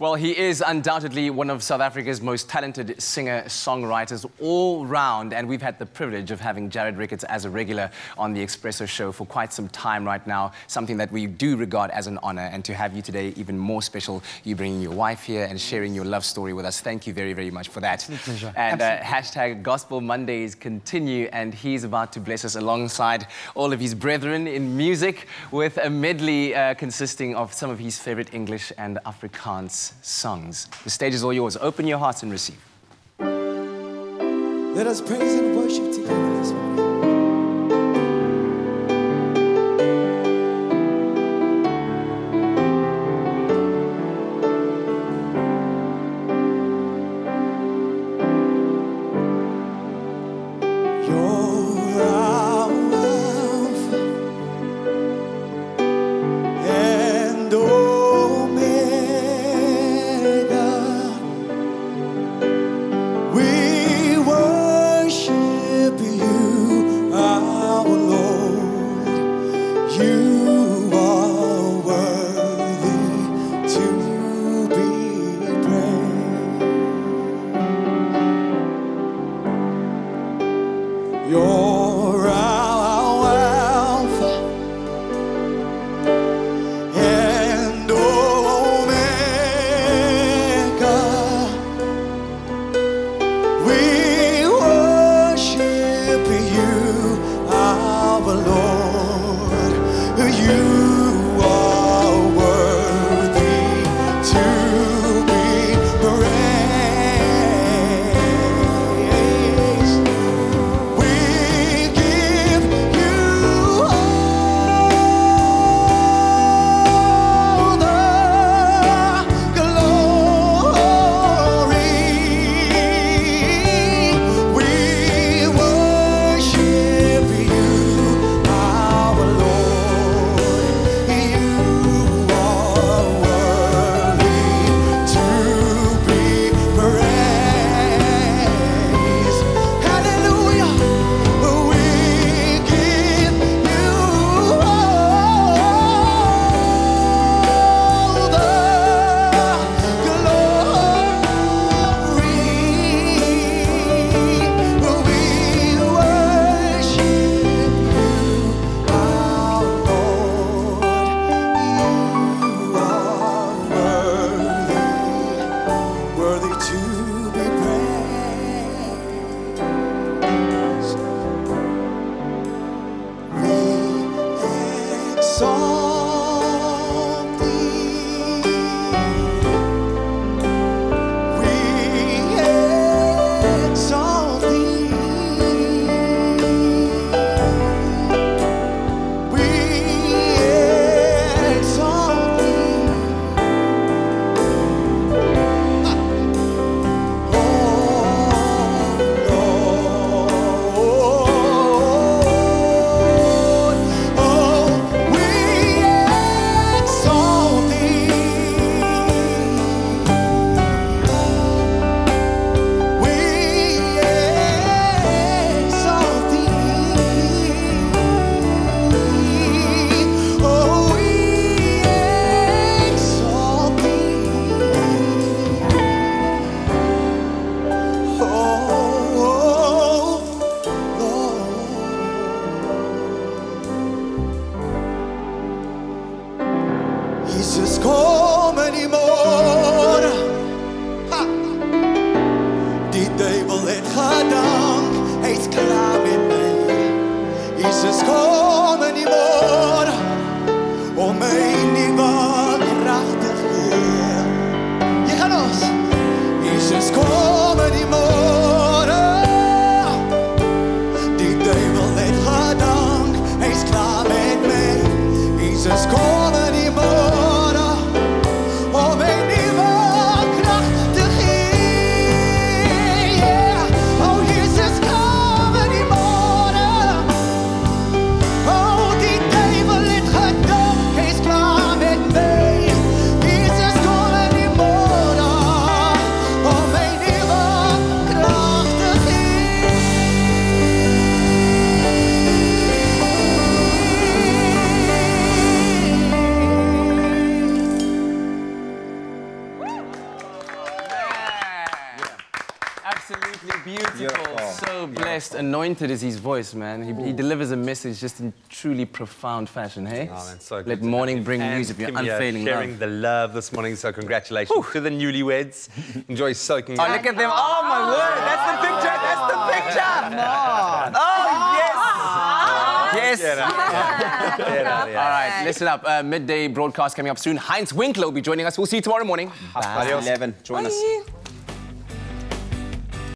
Well, he is undoubtedly one of South Africa's most talented singer-songwriters all round, and we've had the privilege of having Jarrad Ricketts as a regular on the Expresso show for quite some time right now, something that we do regard as an honor, and to have you today even more special, you bringing your wife here and sharing your love story with us. Thank you very, very much for that. Pleasure. And uh, hashtag Gospel Mondays continue, and he's about to bless us alongside all of his brethren in music with a medley uh, consisting of some of his favorite English and Afrikaans songs. The stage is all yours. Open your hearts and receive. Let us praise and worship together to Absolutely beautiful. Beautiful. So blessed. Anointed is his voice, man. He, he delivers a message just in truly profound fashion, hey? Oh, man, so Let to morning bring And news of your Kim here unfailing sharing love. the love this morning. So congratulations to the newlyweds. Enjoy soaking. Oh, in. look at them. Oh, my word. That's the picture. That's the picture. No. Oh, yes. Yes. Get out. Get out of. All right, listen up. Uh, midday broadcast coming up soon. Heinz Winkler will be joining us. We'll see you tomorrow morning. Past 11. Join us.